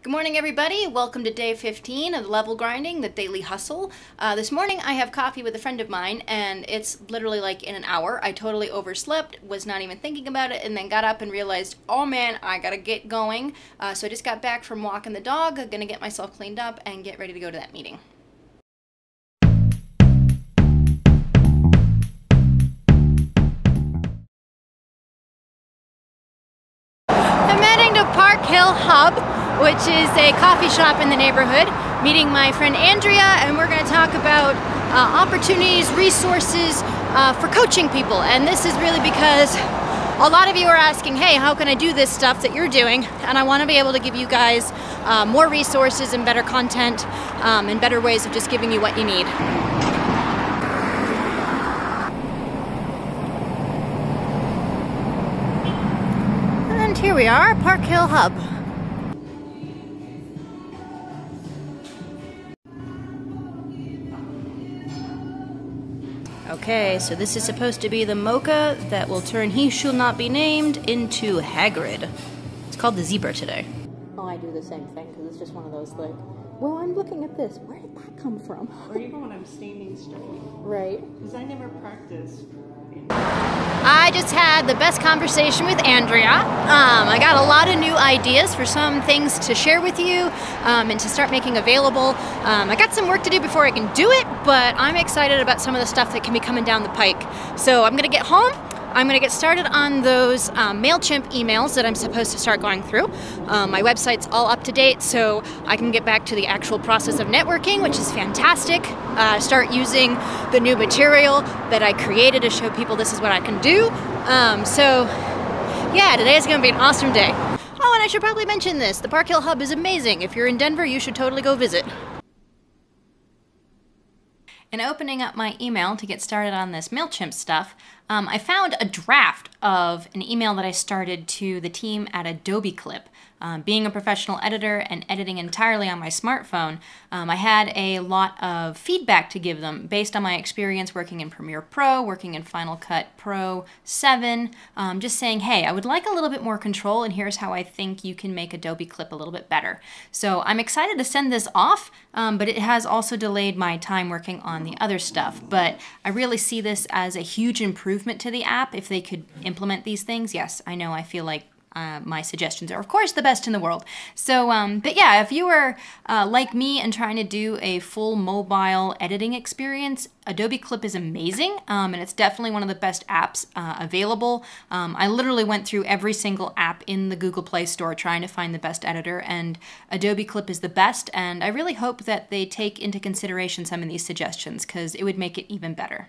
Good morning, everybody. Welcome to day 15 of level grinding, the daily hustle. Uh, this morning, I have coffee with a friend of mine, and it's literally like in an hour. I totally overslept, was not even thinking about it, and then got up and realized, oh man, I gotta get going. Uh, so I just got back from walking the dog, gonna get myself cleaned up and get ready to go to that meeting. Which is a coffee shop in the neighborhood, meeting my friend Andrea, and we're going to talk about uh, opportunities, resources uh, for coaching people. And this is really because a lot of you are asking, hey, how can I do this stuff that you're doing? And I want to be able to give you guys uh, more resources and better content um, and better ways of just giving you what you need. And here we are, Park Hill Hub. Okay, so this is supposed to be the mocha that will turn He Shall Not Be Named into Hagrid. It's called the zebra today. Oh, I do the same thing because it's just one of those like, well, I'm looking at this. Where did that come from? Or even when I'm standing straight. Right. Because I never practiced. I just had the best conversation with Andrea. Um, I got a lot of new ideas for some things to share with you um, and to start making available. Um, I got some work to do before I can do it, but I'm excited about some of the stuff that can be coming down the pike. So I'm going to get home. I'm going to get started on those um, MailChimp emails that I'm supposed to start going through. Um, my website's all up to date, so I can get back to the actual process of networking, which is fantastic. Uh, start using the new material that I created to show people this is what I can do. Um, so, yeah, today is going to be an awesome day. Oh, and I should probably mention this the Park Hill Hub is amazing. If you're in Denver, you should totally go visit. In opening up my email to get started on this MailChimp stuff, um, I found a draft of an email that I started to the team at Adobe Clip. Um, being a professional editor and editing entirely on my smartphone, um, I had a lot of feedback to give them based on my experience working in Premiere Pro, working in Final Cut Pro 7, um, just saying, hey, I would like a little bit more control, and here's how I think you can make Adobe Clip a little bit better. So I'm excited to send this off, um, but it has also delayed my time working on the other stuff. But I really see this as a huge improvement to the app if they could implement these things. Yes, I know I feel like uh, my suggestions are, of course, the best in the world. So, um, but yeah, if you were uh, like me and trying to do a full mobile editing experience, Adobe Clip is amazing, um, and it's definitely one of the best apps uh, available. Um, I literally went through every single app in the Google Play Store trying to find the best editor, and Adobe Clip is the best. And I really hope that they take into consideration some of these suggestions because it would make it even better.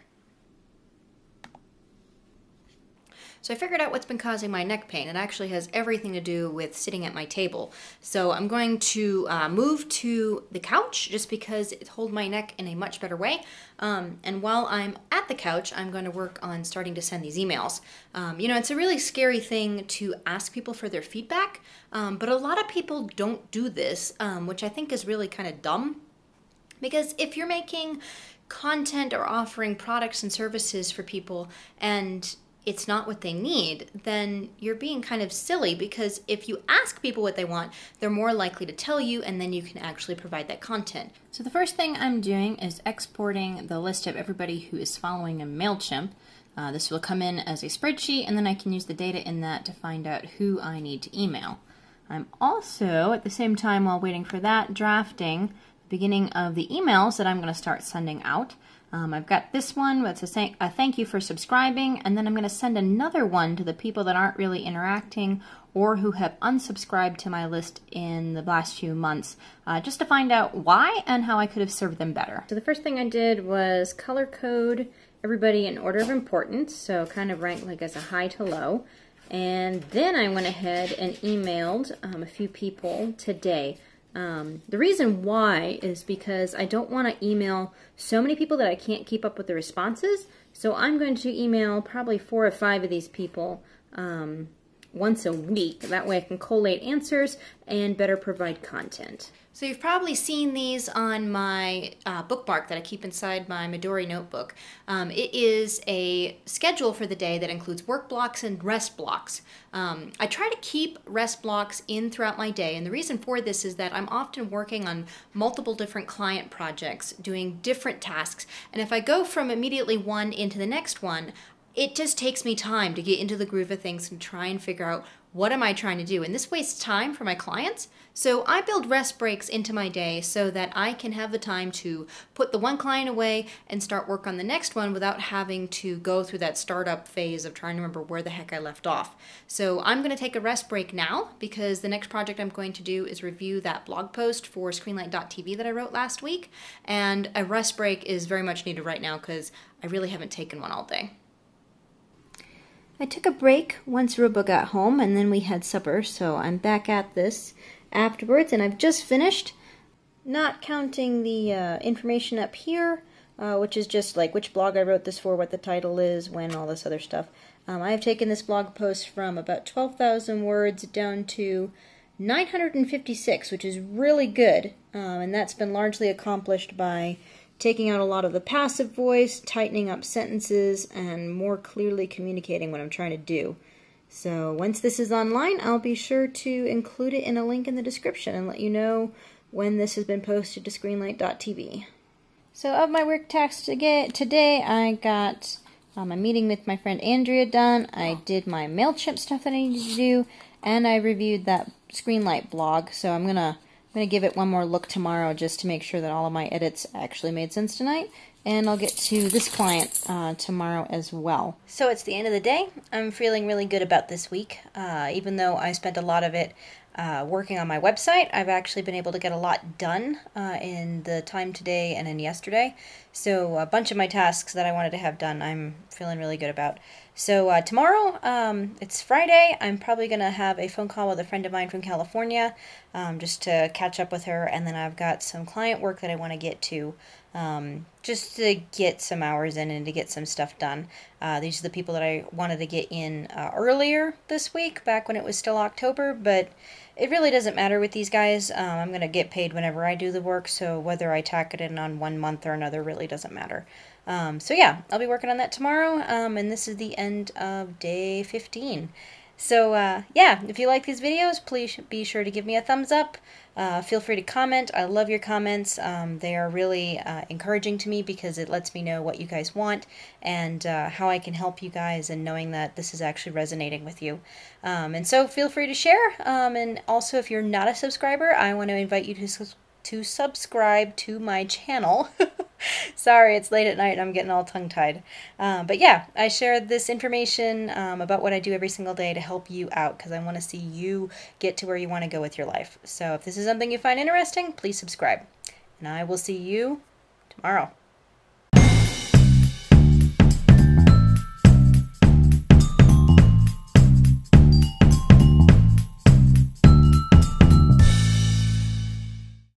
So I figured out what's been causing my neck pain. It actually has everything to do with sitting at my table. So I'm going to uh, move to the couch just because it holds my neck in a much better way. Um, and while I'm at the couch, I'm going to work on starting to send these emails. Um, you know, it's a really scary thing to ask people for their feedback, um, but a lot of people don't do this, um, which I think is really kind of dumb. Because if you're making content or offering products and services for people and it's not what they need, then you're being kind of silly because if you ask people what they want, they're more likely to tell you and then you can actually provide that content. So the first thing I'm doing is exporting the list of everybody who is following a MailChimp. Uh, this will come in as a spreadsheet and then I can use the data in that to find out who I need to email. I'm also, at the same time while waiting for that, drafting the beginning of the emails that I'm going to start sending out. Um, I've got this one that's a, a, thank you for subscribing, and then I'm going to send another one to the people that aren't really interacting or who have unsubscribed to my list in the last few months, uh, just to find out why and how I could have served them better. So the first thing I did was color code everybody in order of importance, so kind of ranked like as a high to low. And then I went ahead and emailed um, a few people today. Um, the reason why is because I don't want to email so many people that I can't keep up with the responses. So I'm going to email probably four or five of these people um, once a week. That way I can collate answers and better provide content. So you've probably seen these on my uh, bookmark that I keep inside my Midori notebook. Um, it is a schedule for the day that includes work blocks and rest blocks. Um, I try to keep rest blocks in throughout my day, and the reason for this is that I'm often working on multiple different client projects, doing different tasks, and if I go from immediately one into the next one, it just takes me time to get into the groove of things and try and figure out what am I trying to do? And this wastes time for my clients. So I build rest breaks into my day so that I can have the time to put the one client away and start work on the next one without having to go through that startup phase of trying to remember where the heck I left off. So I'm going to take a rest break now because the next project I'm going to do is review that blog post for screenlight.tv that I wrote last week. And a rest break is very much needed right now because I really haven't taken one all day. I took a break once Ruba got home and then we had supper, so I'm back at this afterwards and I've just finished, not counting the uh, information up here, uh, which is just like which blog I wrote this for, what the title is, when, all this other stuff. Um, I have taken this blog post from about 12,000 words down to 956, which is really good, um, and that's been largely accomplished by taking out a lot of the passive voice, tightening up sentences, and more clearly communicating what I'm trying to do. So once this is online, I'll be sure to include it in a link in the description and let you know when this has been posted to screenlight.tv. So of my work tasks today, I got um, a meeting with my friend Andrea done. I did my MailChimp stuff that I needed to do, and I reviewed that Screenlight blog. So I'm gonna I'm going to give it one more look tomorrow just to make sure that all of my edits actually made sense tonight. And I'll get to this client uh, tomorrow as well. So it's the end of the day. I'm feeling really good about this week. Uh, even though I spent a lot of it uh, working on my website, I've actually been able to get a lot done uh, in the time today and in yesterday. So a bunch of my tasks that I wanted to have done, I'm feeling really good about. So uh, tomorrow, um, it's Friday. I'm probably going to have a phone call with a friend of mine from California um, just to catch up with her. And then I've got some client work that I want to get to um, just to get some hours in and to get some stuff done. Uh, these are the people that I wanted to get in uh, earlier this week, back when it was still October. But it really doesn't matter with these guys. Um, I'm going to get paid whenever I do the work. So whether I tack it in on one month or another really doesn't matter. Um, so yeah, I'll be working on that tomorrow, um, and this is the end of day 15. So uh, yeah, if you like these videos, please be sure to give me a thumbs up. Uh, feel free to comment. I love your comments. Um, they are really uh, encouraging to me because it lets me know what you guys want and uh, how I can help you guys and knowing that this is actually resonating with you. Um, and so feel free to share. Um, and also, if you're not a subscriber, I want to invite you to subscribe to subscribe to my channel. Sorry, it's late at night and I'm getting all tongue tied. Um, but yeah, I share this information um, about what I do every single day to help you out because I want to see you get to where you want to go with your life. So if this is something you find interesting, please subscribe. And I will see you tomorrow.